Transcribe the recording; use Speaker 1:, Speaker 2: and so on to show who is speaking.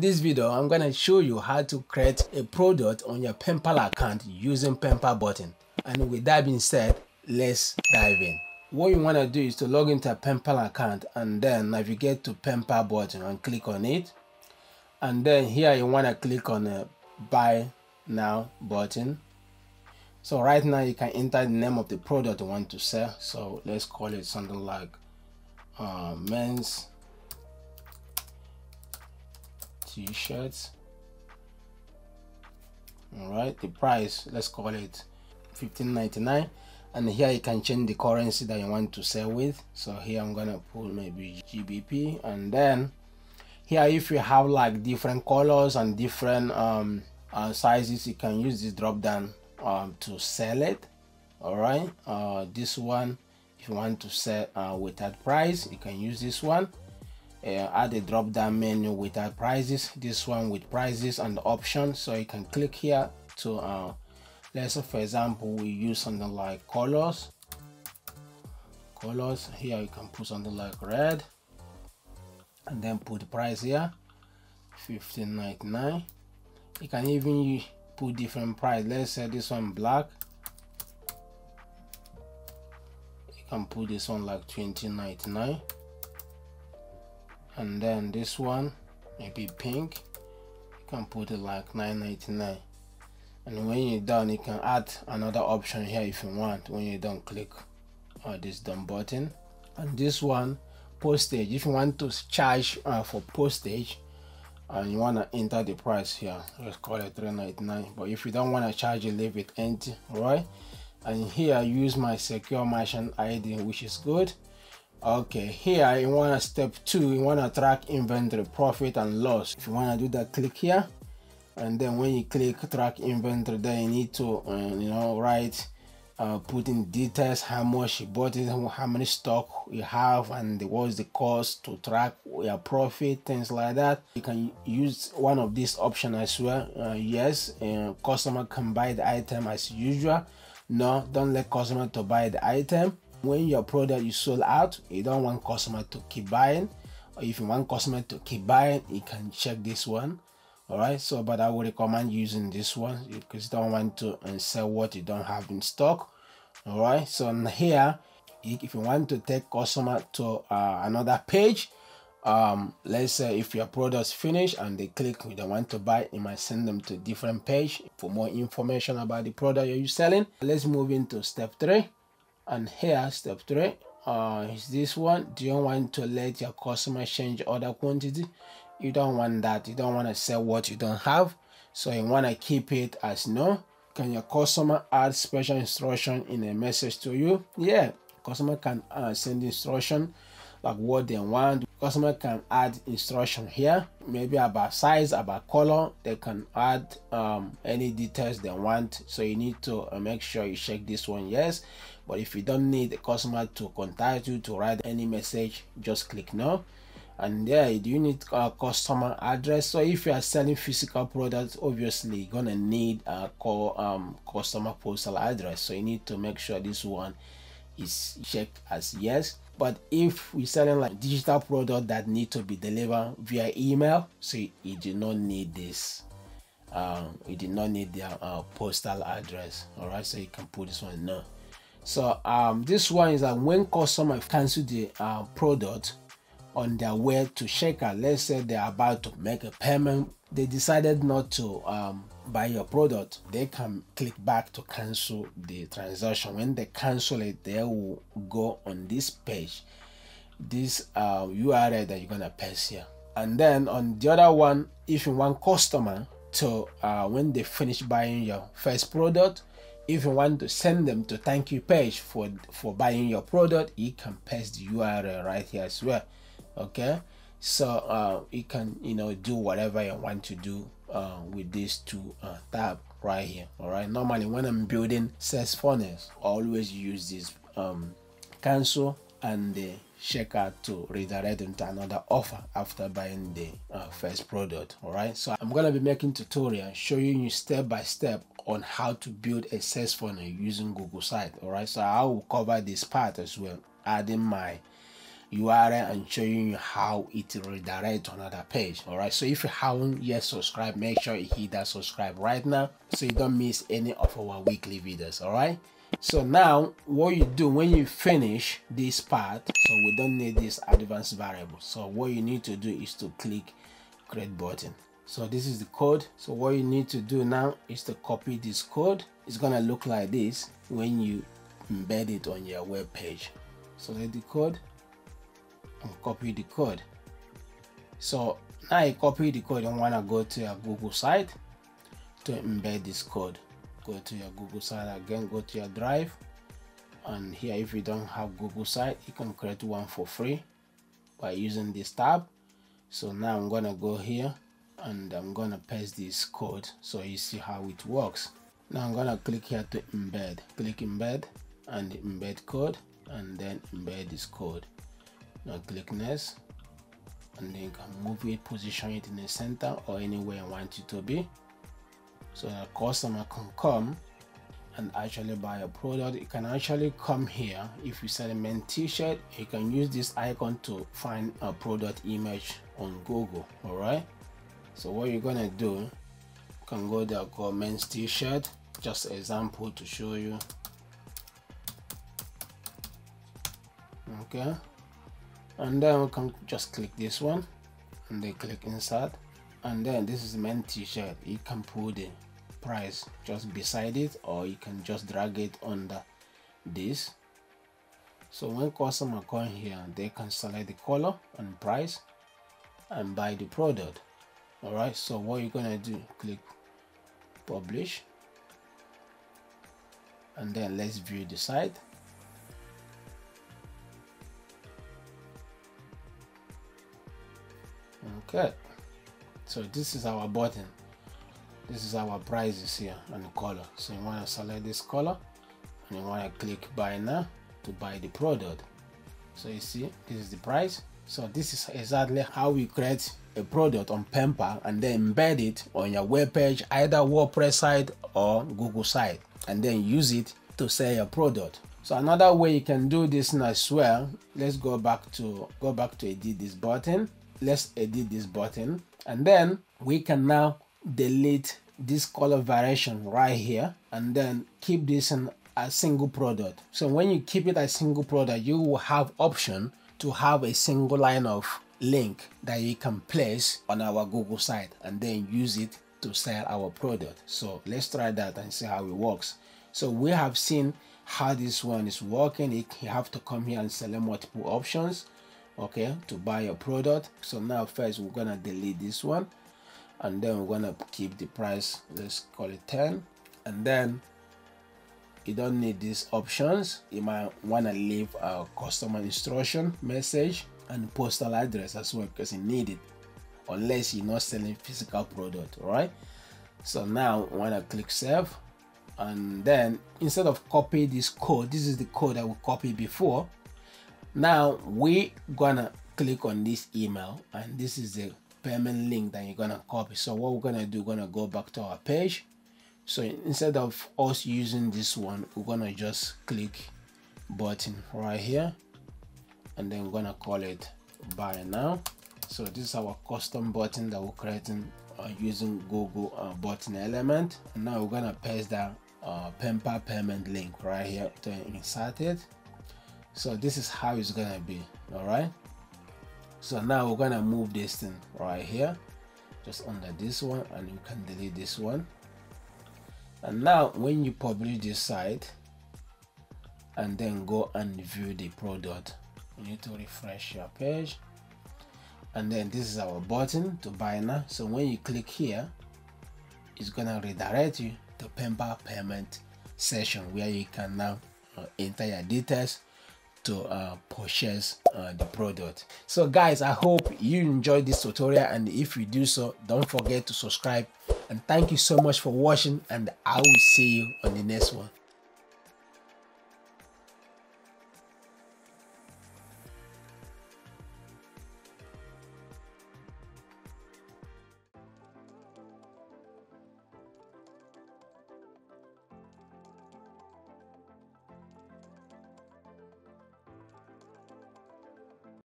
Speaker 1: in this video I'm gonna show you how to create a product on your PayPal account using PayPal button. And with that being said let's dive in. What you want to do is to log into a PayPal account and then navigate to PayPal button and click on it. And then here you want to click on the buy now button. So right now you can enter the name of the product you want to sell. So let's call it something like uh, men's t-shirts. All right the price let's call it 15.99 and here you can change the currency that you want to sell with. So here i'm gonna pull maybe gbp and then here if you have like different colors and different um, uh, sizes you can use this drop down um, to sell it. All right uh, this one if you want to sell uh, without price you can use this one uh, add a drop down menu without prices. This one with prices and options. So you can click here to uh, let's say for example we use something like colors. Colors here you can put something like red. And then put the price here 15.99 you can even put different price. Let's say this one black. You can put this one like 20.99 and then this one maybe pink you can put it like 9.99 and when you're done you can add another option here if you want when you don't click uh, this done button. And this one postage. If you want to charge uh, for postage and you want to enter the price here let's call it 3.99 but if you don't want to charge it leave it empty right and here I use my secure merchant id which is good okay here you want to step two. You want to track inventory profit and loss. If you want to do that click here. And then when you click track inventory then you need to uh, you know write uh, put in details how much you bought it how many stock you have and what's the cost to track your profit things like that. You can use one of these options as well. Uh, yes uh, customer can buy the item as usual. No don't let customer to buy the item when your product is sold out you don't want customer to keep buying. Or if you want customer to keep buying you can check this one. All right so but i would recommend using this one because you don't want to uh, sell what you don't have in stock. All right so here if you want to take customer to uh, another page um let's say if your product's finished and they click they don't want to buy you might send them to different page for more information about the product you're selling. Let's move into step three and here step three uh is this one. Do you want to let your customer change order quantity? You don't want that. You don't want to sell what you don't have. So you want to keep it as no. Can your customer add special instruction in a message to you? Yeah customer can uh, send instruction like what they want. Customer can add instruction here. Maybe about size about color. They can add um, any details they want. So you need to uh, make sure you check this one yes. But if you don't need the customer to contact you to write any message just click no. And there you need a customer address. So if you are selling physical products obviously you're gonna need a call um customer postal address. So you need to make sure this one is checked as yes but if we're selling like digital product that need to be delivered via email so you do not need this um you do not need their uh, postal address. All right so you can put this one no so um this one is that when customer cancel the uh, product on their way to check let's say they're about to make a payment they decided not to um, buy your product they can click back to cancel the transaction. When they cancel it they will go on this page this uh, url that you're gonna paste here. And then on the other one if you want customer to uh, when they finish buying your first product if you want to send them to thank you page for for buying your product you can paste the url right here as well okay so uh, you can you know do whatever you want to do uh, with these two uh, tab right here all right normally when i'm building sales funnels I always use this um, cancel and the checkout to redirect them to another offer after buying the uh, first product all right so i'm to be making tutorial showing you step by step on how to build a sales funnel using google site all right so i will cover this part as well adding my URL and showing you how it redirect to another page. Alright, so if you haven't yet subscribed, make sure you hit that subscribe right now so you don't miss any of our weekly videos. Alright. So now what you do when you finish this part, so we don't need this advanced variable. So what you need to do is to click create button. So this is the code. So what you need to do now is to copy this code. It's gonna look like this when you embed it on your web page. So let the code and copy the code. So now you copy the code, you wanna go to your Google site to embed this code. Go to your Google site again, go to your drive. And here, if you don't have Google site, you can create one for free by using this tab. So now I'm gonna go here and I'm gonna paste this code so you see how it works. Now I'm gonna click here to embed. Click embed and embed code and then embed this code click next and then you can move it position it in the center or anywhere you want it to be. So that customer can come and actually buy a product. You can actually come here. If you sell a men t-shirt you can use this icon to find a product image on google all right? So what you're gonna do you can go there called men's t-shirt just example to show you. Okay and then we can just click this one and then click insert. And then this is men t-shirt. You can put the price just beside it or you can just drag it under this. So when customer come here they can select the color and price and buy the product. All right so what you're gonna do click publish. And then let's view the site okay. So this is our button. This is our prices here and color. So you want to select this color and you want to click buy now to buy the product. So you see this is the price. So this is exactly how we create a product on PayPal and then embed it on your web page either WordPress site or Google site and then use it to sell your product. So another way you can do this as well let's go back to go back to edit this button let's edit this button. And then we can now delete this color variation right here. And then keep this in a single product. So when you keep it a single product you will have option to have a single line of link that you can place on our google site and then use it to sell our product. So let's try that and see how it works. So we have seen how this one is working. You have to come here and select multiple options okay to buy a product. So now first we're gonna delete this one and then we're gonna keep the price let's call it 10 and then you don't need these options. You might want to leave a customer instruction message and postal address as well because you need it unless you're not selling physical product right so now I want to click save and then instead of copy this code this is the code I will copy before now we gonna click on this email and this is the payment link that you're gonna copy. So what we're gonna do we're gonna go back to our page. So instead of us using this one we're gonna just click button right here and then we're gonna call it buy now. So this is our custom button that we're creating uh, using google uh, button element. And now we're gonna paste that uh, PayPal payment link right here to insert it so this is how it's gonna be all right so now we're gonna move this thing right here just under this one and you can delete this one. And now when you publish this site and then go and view the product you need to refresh your page. And then this is our button to buy now. So when you click here it's gonna redirect you to PayPal payment session where you can now uh, enter your details to uh, purchase uh, the product. So guys i hope you enjoyed this tutorial and if you do so don't forget to subscribe. And thank you so much for watching and i will see you on the next one